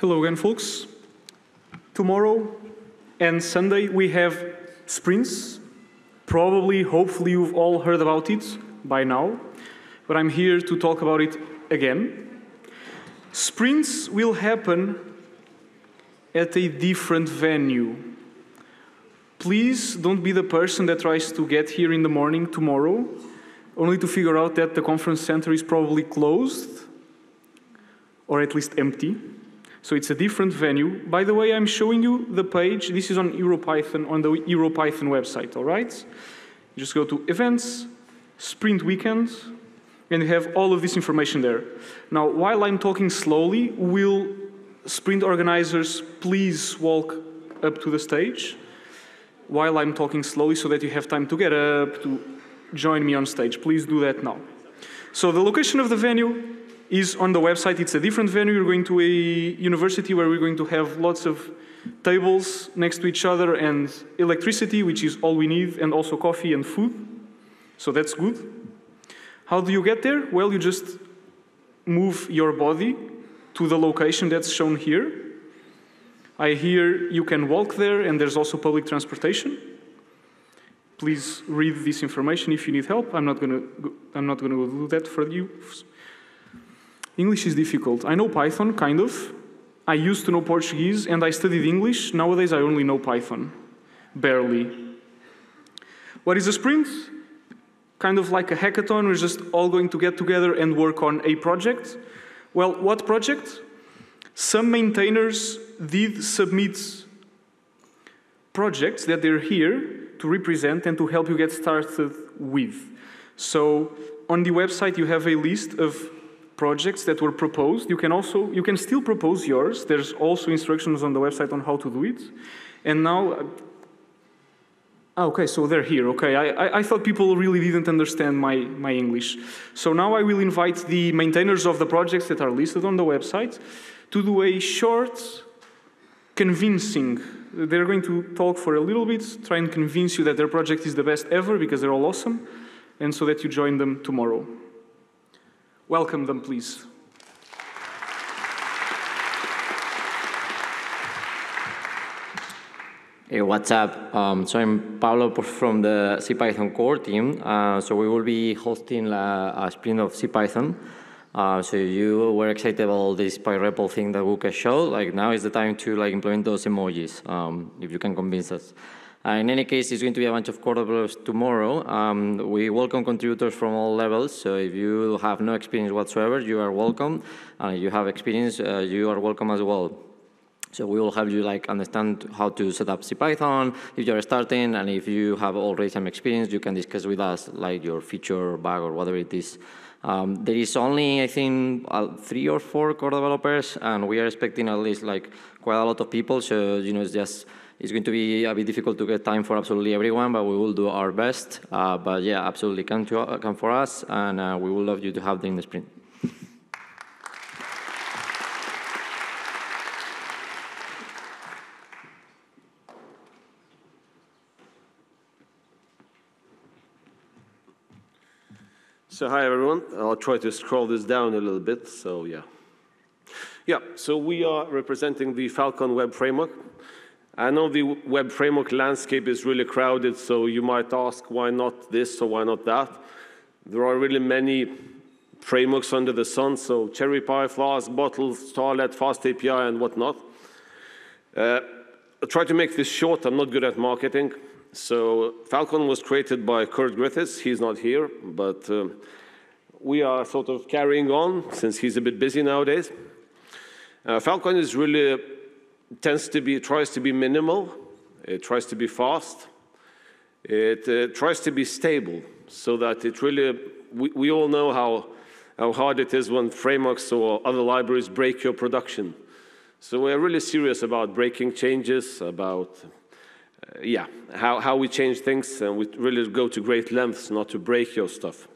Hello again, folks. Tomorrow and Sunday we have sprints. Probably, hopefully, you've all heard about it by now, but I'm here to talk about it again. Sprints will happen at a different venue. Please don't be the person that tries to get here in the morning tomorrow only to figure out that the conference center is probably closed or at least empty. So it's a different venue. By the way, I'm showing you the page. This is on EuroPython, on the EuroPython website, all right? You just go to events, sprint weekend, and you have all of this information there. Now, while I'm talking slowly, will sprint organizers please walk up to the stage while I'm talking slowly so that you have time to get up, to join me on stage. Please do that now. So the location of the venue is on the website. It's a different venue. We're going to a university where we're going to have lots of tables next to each other and electricity, which is all we need, and also coffee and food. So that's good. How do you get there? Well, you just move your body to the location that's shown here. I hear you can walk there, and there's also public transportation. Please read this information if you need help. I'm not going to. I'm not going to do that for you. English is difficult. I know Python, kind of. I used to know Portuguese and I studied English. Nowadays, I only know Python. Barely. What is a sprint? Kind of like a hackathon. We're just all going to get together and work on a project. Well, what project? Some maintainers did submit projects that they're here to represent and to help you get started with. So on the website, you have a list of projects that were proposed. You can also, you can still propose yours. There's also instructions on the website on how to do it. And now, uh, okay, so they're here. Okay, I, I, I, thought people really didn't understand my, my English. So now I will invite the maintainers of the projects that are listed on the website to do a short, convincing, they're going to talk for a little bit, try and convince you that their project is the best ever because they're all awesome, and so that you join them tomorrow. Welcome them, please. Hey, what's up? Um, so I'm Pablo from the CPython core team. Uh, so we will be hosting a, a sprint of CPython. Uh, so you were excited about this PyREPL thing that Łukasz showed. Like now is the time to like implement those emojis, um, if you can convince us. Uh, in any case, it's going to be a bunch of core developers tomorrow. Um, we welcome contributors from all levels, so if you have no experience whatsoever, you are welcome. And if you have experience, uh, you are welcome as well. So we will help you like understand how to set up CPython if you're starting, and if you have already some experience, you can discuss with us like your feature, bug, or whatever it is. Um, there is only, I think, uh, three or four core developers, and we are expecting at least like quite a lot of people. So you know, it's just it's going to be a bit difficult to get time for absolutely everyone, but we will do our best. Uh, but yeah, absolutely come, to, uh, come for us, and uh, we would love you to have them in the sprint. So hi everyone, I'll try to scroll this down a little bit, so yeah. Yeah, so we are representing the Falcon Web Framework. I know the web framework landscape is really crowded, so you might ask, why not this or why not that? There are really many frameworks under the sun, so CherryPy, Flask, Bottle, Starlette, FastAPI, and whatnot. Uh, I'll try to make this short. I'm not good at marketing. So Falcon was created by Kurt Griffiths. He's not here, but uh, we are sort of carrying on since he's a bit busy nowadays. Uh, Falcon is really tends to be, tries to be minimal, it tries to be fast, it uh, tries to be stable so that it really, we, we all know how, how hard it is when frameworks or other libraries break your production. So we're really serious about breaking changes, about, uh, yeah, how, how we change things, and we really go to great lengths not to break your stuff.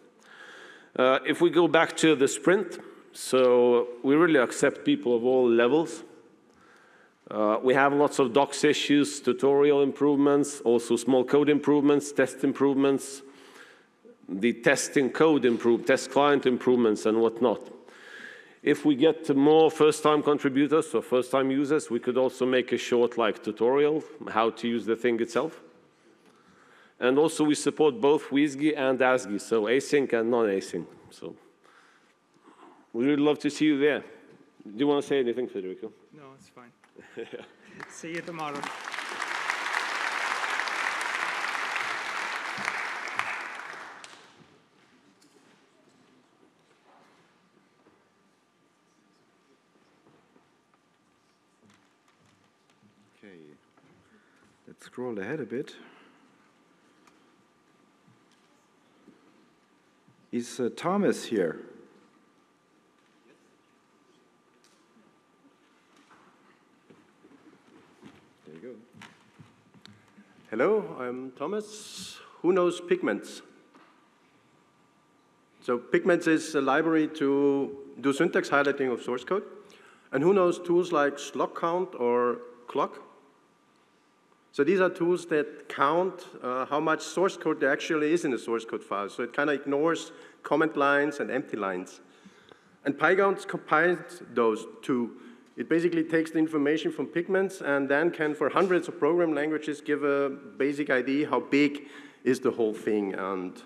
Uh, if we go back to the sprint, so we really accept people of all levels. Uh, we have lots of docs issues, tutorial improvements, also small code improvements, test improvements, the testing code improve, test client improvements and whatnot. If we get more first-time contributors or first-time users, we could also make a short like tutorial how to use the thing itself. And also we support both WSGI and ASGI, so async and non-async. So we would love to see you there. Do you want to say anything, Federico? No, it's fine. see you tomorrow. Okay, let's scroll ahead a bit. Is uh, Thomas here? There you go. Hello, I'm Thomas. Who knows Pygments? So Pygments is a library to do syntax highlighting of source code. And who knows tools like SLOCCount or cloc? So these are tools that count uh, how much source code there actually is in the source code file. So it kind of ignores comment lines and empty lines. And pygount combines those two. It basically takes the information from Pygments and then can, for hundreds of program languages, give a basic idea how big is the whole thing. And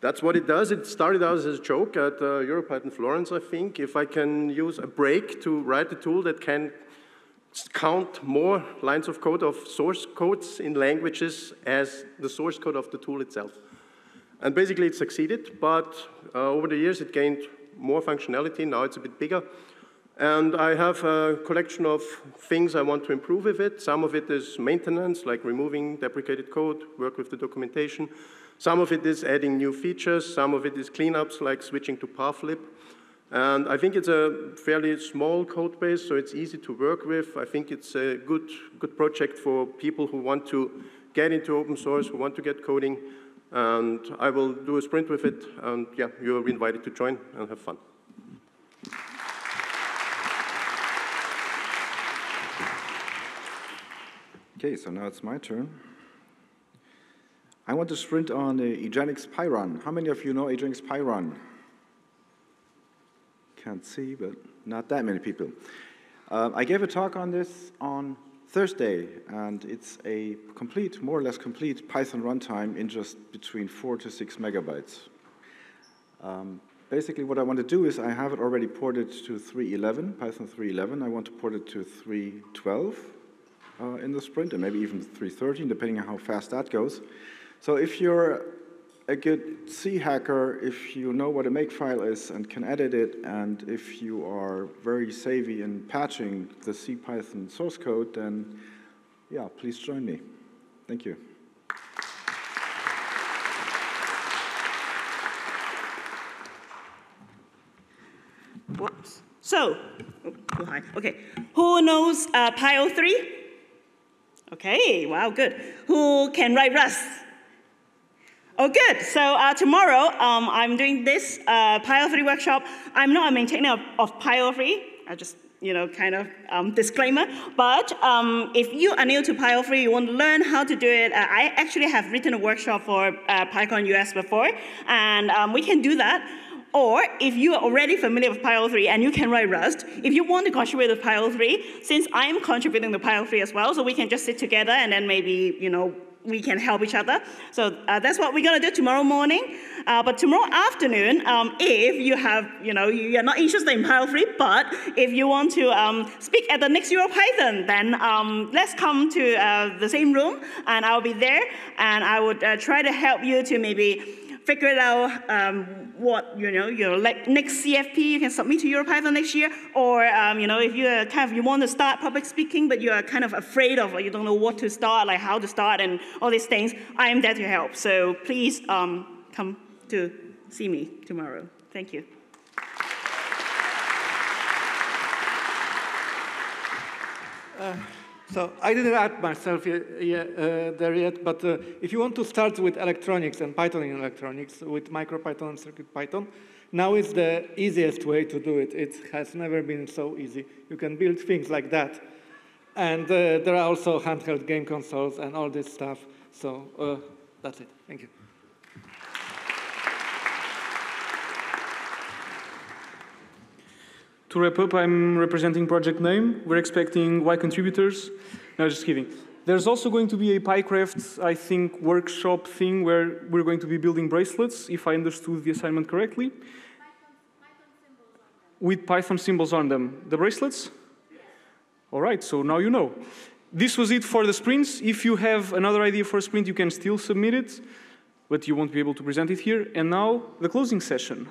that's what it does. It started out as a joke at uh, EuroPython Florence, I think. If I can use a break to write a tool that can count more lines of code of source codes in languages as the source code of the tool itself. And basically it succeeded, but uh, over the years it gained more functionality, now it's a bit bigger. And I have a collection of things I want to improve with it. Some of it is maintenance, like removing deprecated code, work with the documentation. Some of it is adding new features. Some of it is cleanups, like switching to pathlib. And I think it's a fairly small code base, so it's easy to work with. I think it's a good, good project for people who want to get into open source, who want to get coding. And I will do a sprint with it. And yeah, you're invited to join and have fun. Okay, so now it's my turn. I want to sprint on the eGenix PyRun. How many of you know eGenix PyRun? Can't see, but not that many people. Uh, I gave a talk on this on Thursday, and it's a complete, more or less complete Python runtime in just between four to six megabytes. Um, basically, what I want to do is I have it already ported to 3.11, Python 3.11. I want to port it to 3.12 uh, in the sprint, and maybe even 3.13, depending on how fast that goes. So if you're a good C hacker if you know what a makefile is and can edit it, and if you are very savvy in patching the C Python source code, then yeah, please join me. Thank you. Whoops. So, oh, hi. Okay, who knows uh, PyO3? Okay, wow, good. Who can write Rust? Oh, good. So uh, tomorrow, um, I'm doing this uh, PyO3 workshop. I'm not a maintainer of, of PyO3. I just, you know, kind of um, disclaimer. But um, if you are new to PyO3, you want to learn how to do it, uh, I actually have written a workshop for uh, PyCon US before, and um, we can do that. Or if you are already familiar with PyO3 and you can write Rust, if you want to contribute to PyO3, since I am contributing to PyO3 as well, so we can just sit together and then maybe, you know, we can help each other. So uh, that's what we're going to do tomorrow morning. Uh, but tomorrow afternoon, um, if you have, you know, you're not interested in PyO3, but if you want to um, speak at the next EuroPython, then um, let's come to uh, the same room, and I'll be there, and I would uh, try to help you to maybe figure out um, what you know your next CFP you can submit to EuroPython next year, or um, you know if you kind of you want to start public speaking but you are kind of afraid of or you don't know what to start, like how to start and all these things. I am there to help. So please um, come to see me tomorrow. Thank you. Uh. So I didn't add myself yet, uh, there yet, but uh, if you want to start with electronics and Python in electronics with MicroPython and CircuitPython, now is the easiest way to do it. It has never been so easy. You can build things like that. And uh, there are also handheld game consoles and all this stuff. So uh, that's it. Thank you. To wrap up, I'm representing project name. We're expecting Y contributors. No, just kidding. There's also going to be a PyCraft, I think, workshop thing where we're going to be building bracelets, if I understood the assignment correctly. With Python symbols on them. The bracelets? All right, so now you know. This was it for the sprints. If you have another idea for a sprint, you can still submit it, but you won't be able to present it here. And now, the closing session.